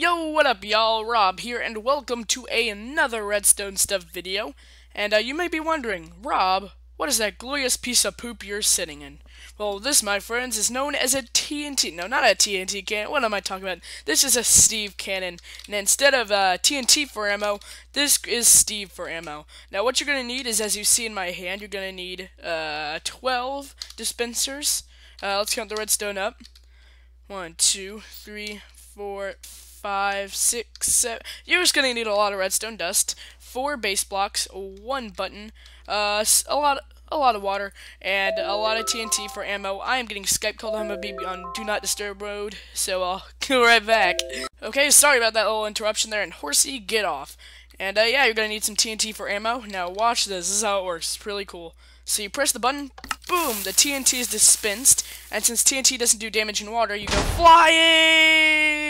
Yo, what up, y'all? Rob here, and welcome to another Redstone Stuff video. And uh, you may be wondering, Rob, what is that glorious piece of poop you're sitting in? Well, this, my friends, is known as a TNT. No, not a TNT cannon. What am I talking about? This is a Steve cannon. And instead of uh, TNT for ammo, this is Steve for ammo. Now, what you're going to need is, as you see in my hand, you're going to need uh, 12 dispensers. Uh, let's count the redstone up. One, two, three, four, five, six, seven. You're just gonna need a lot of redstone dust, four base blocks, one button, uh, a lot, a lot of water, and a lot of TNT for ammo. I am getting Skype called. I'm gonna on Do Not Disturb mode, so I'll go right back. Okay, sorry about that little interruption there. And horsey, get off. And uh, yeah, you're gonna need some TNT for ammo. Now watch this. This is how it works. It's really cool. So you press the button, boom, the TNT is dispensed, and since TNT doesn't do damage in water, you go flying!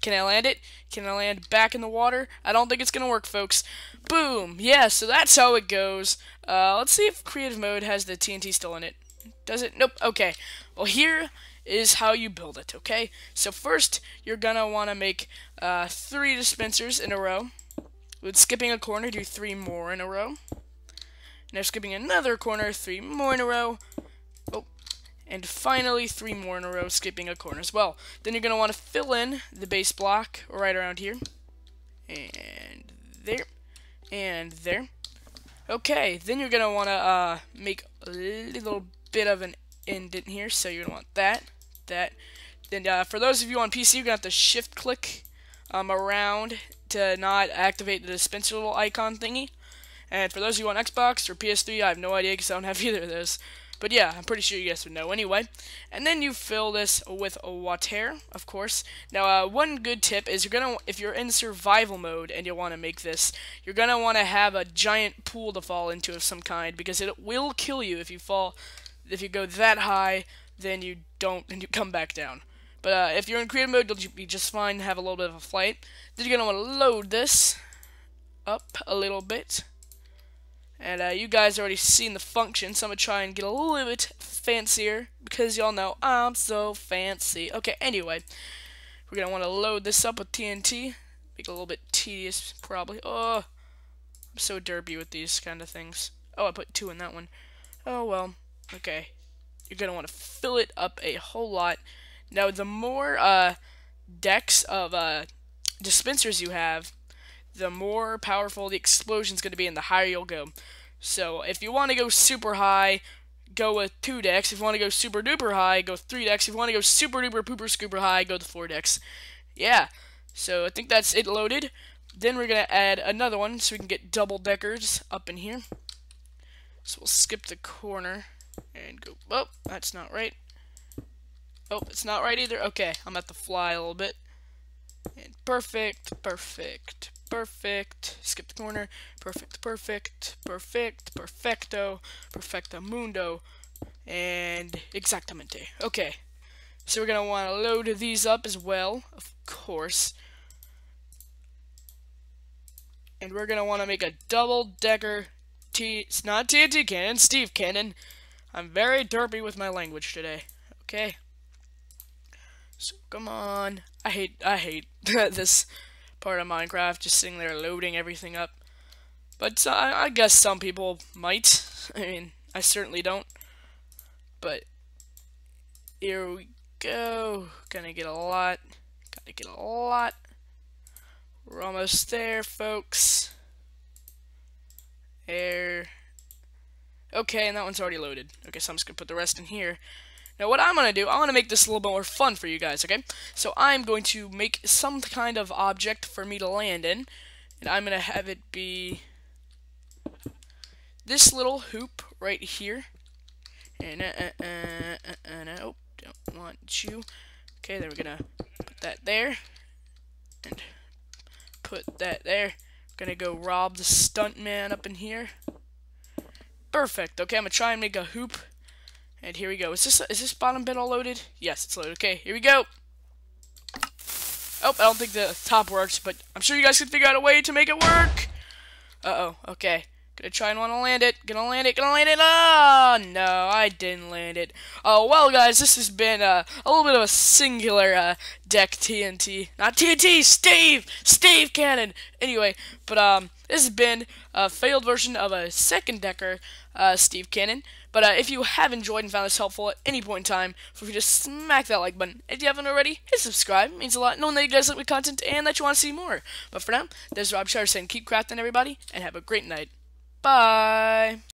Can I land it? Can I land back in the water? I don't think it's gonna work, folks. Boom! Yeah, so that's how it goes. Uh, let's see if creative mode has the TNT still in it. Does it? Nope. Okay. Well, here is how you build it, okay? So first, you're gonna want to make uh, three dispensers in a row. With skipping a corner, do three more in a row. Now skipping another corner, three more in a row. And finally three more in a row, skipping a corner as well. Then you're going to want to fill in the base block right around here. And there. And there. Okay, then you're going to want to uh, make a little bit of an indent here. So you're going to want that, that. Then uh, for those of you on PC, you're going to have to shift click um, around to not activate the dispenser little icon thingy. And for those of you on Xbox or PS3, I have no idea because I don't have either of those. But yeah, I'm pretty sure you guys would know anyway. And then you fill this with water, of course. Now, uh, one good tip is you're gonna, if you're in survival mode and you want to make this, you're gonna want to have a giant pool to fall into of some kind because it will kill you if you fall, if you go that high, then you don't, and you come back down. But uh, if you're in creative mode, you'll be just fine. Have a little bit of a flight. Then you're gonna want to load this up a little bit. And uh, you guys already seen the function, so I'm going to try and get a little bit fancier, because y'all know I'm so fancy. Okay, anyway, we're going to want to load this up with TNT. Make it a little bit tedious, probably. Oh, I'm so derpy with these kind of things. Oh, I put two in that one. Oh, well, okay. You're going to want to fill it up a whole lot. Now, the more uh, decks of uh, dispensers you have, the more powerful the explosion is going to be and the higher you'll go. So if you want to go super high, go with 2 decks. If you want to go super duper high, go 3 decks. If you want to go super duper pooper scooper high, go to 4 decks. Yeah, so I think that's it loaded. Then we're going to add another one so we can get double deckers up in here. So we'll skip the corner and go, oh, that's not right. Oh, it's not right either. Okay, I'm at the fly a little bit. And perfect, perfect, perfect, skip the corner, perfect, perfect, perfect, perfecto, perfecto mundo, and exactamente. Okay, so we're going to want to load these up as well, of course. And we're going to want to make a double-decker T... It's not TNT cannon, Steve cannon. I'm very derpy with my language today. Okay. So, come on. I hate, I hate this part of Minecraft, just sitting there loading everything up. But I guess some people might. I mean, I certainly don't. But here we go. Gonna get a lot. Gotta get a lot. We're almost there, folks. There. Okay, and that one's already loaded. Okay, so I'm just gonna put the rest in here. Now what I'm going to do, I want to make this a little bit more fun for you guys, okay? So I'm going to make some kind of object for me to land in, and I'm going to have it be this little hoop right here. And, uh, uh, uh, uh, uh, oh, don't want you. Okay, then we're going to put that there, and put that there. Gonna go rob the stunt man up in here. Perfect. Okay, I'm gonna try and make a hoop and here we go. Is this is this bottom bit all loaded? Yes, it's loaded. Okay, here we go. Oh, I don't think the top works, but I'm sure you guys can figure out a way to make it work. Uh-oh, okay. Gonna try and want to land it. Gonna land it. Gonna land it. Oh, no, I didn't land it. Oh, well, guys, this has been uh, a little bit of a singular uh, deck TNT. Not TNT, Steve! Steve Cannon! Anyway, but um, this has been a failed version of a second decker, uh, Steve Cannon. But uh, if you have enjoyed and found this helpful at any point in time, feel free to smack that like button. If you haven't already, hit subscribe. It means a lot knowing that you guys like my content and that you want to see more. But for now, this is Rob Shutter saying keep crafting, everybody, and have a great night. Bye!